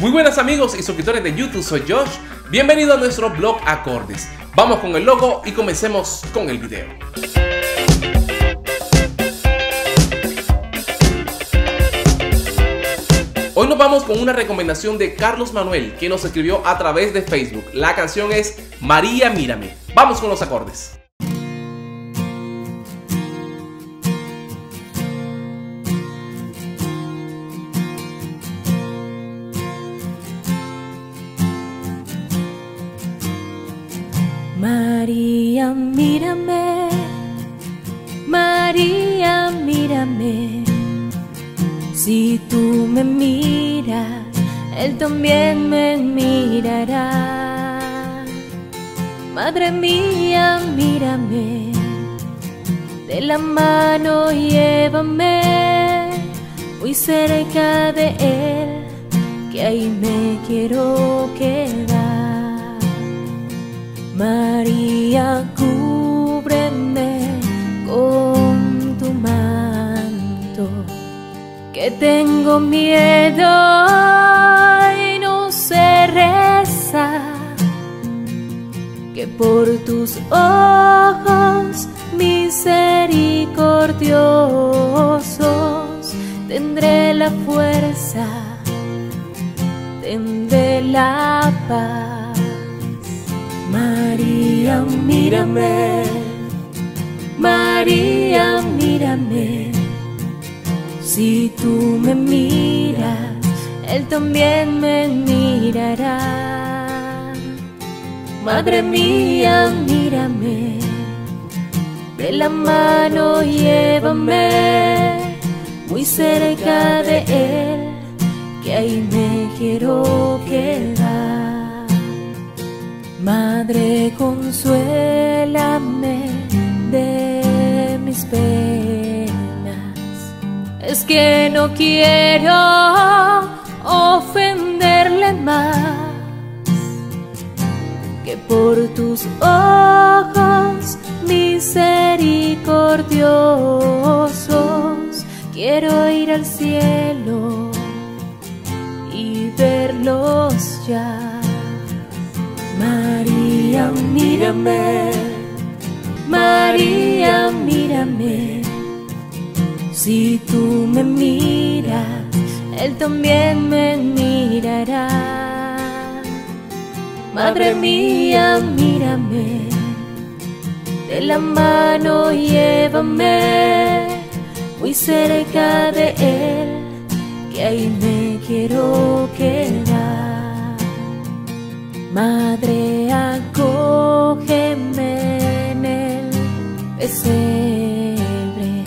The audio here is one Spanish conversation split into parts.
Muy buenas amigos y suscriptores de YouTube, soy Josh. Bienvenido a nuestro blog Acordes. Vamos con el logo y comencemos con el video. Hoy nos vamos con una recomendación de Carlos Manuel, que nos escribió a través de Facebook. La canción es María Mírame. Vamos con los acordes. María, mírame, María, mírame. Si tú me miras, Él también me mirará. Madre mía, mírame, de la mano llévame, muy cerca de Él, que ahí me quiero quedar. María, cúbreme con tu manto, que tengo miedo y no sé rezar, que por tus ojos misericordiosos tendré la fuerza, tendré la paz. María, mírame, María, mírame. Si tú me miras, Él también me mirará. Madre mía, mírame, de la mano llévame muy cerca de Él, que ahí me quiero quedar. Madre, consuélame de mis penas. Es que no quiero ofenderle más que por tus ojos misericordiosos quiero ir al cielo y verlos ya. María, mírame, María, mírame. Si tú me miras, Él también me mirará. Madre mía, mírame, de la mano llévame muy cerca de Él, que ahí me quiero quedar. Madre, acógeme en el pesebre,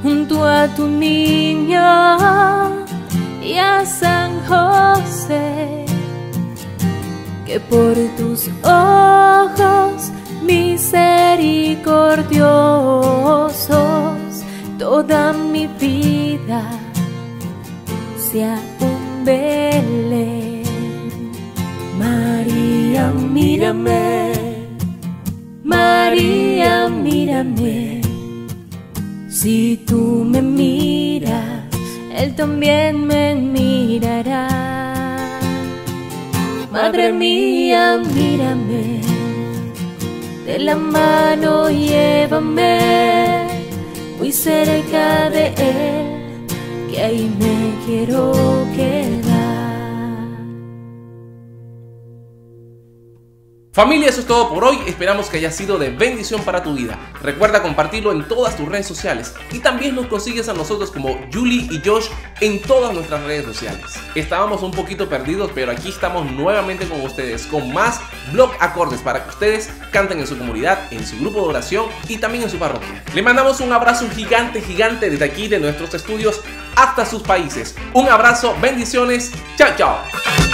junto a tu niño y a San José, que por tus ojos misericordiosos toda mi vida sea un Belén. Mírame, María, mírame. Si tú me miras, Él también me mirará. Madre mía, mírame, de la mano llévame muy cerca de Él, que ahí me quiero quedar. Familia, eso es todo por hoy. Esperamos que haya sido de bendición para tu vida. Recuerda compartirlo en todas tus redes sociales y también nos consigues a nosotros como Julie y Josh en todas nuestras redes sociales. Estábamos un poquito perdidos, pero aquí estamos nuevamente con ustedes con más blog acordes para que ustedes canten en su comunidad, en su grupo de oración y también en su parroquia. Le mandamos un abrazo gigante, gigante desde aquí de nuestros estudios hasta sus países. Un abrazo, bendiciones. Chao, chao.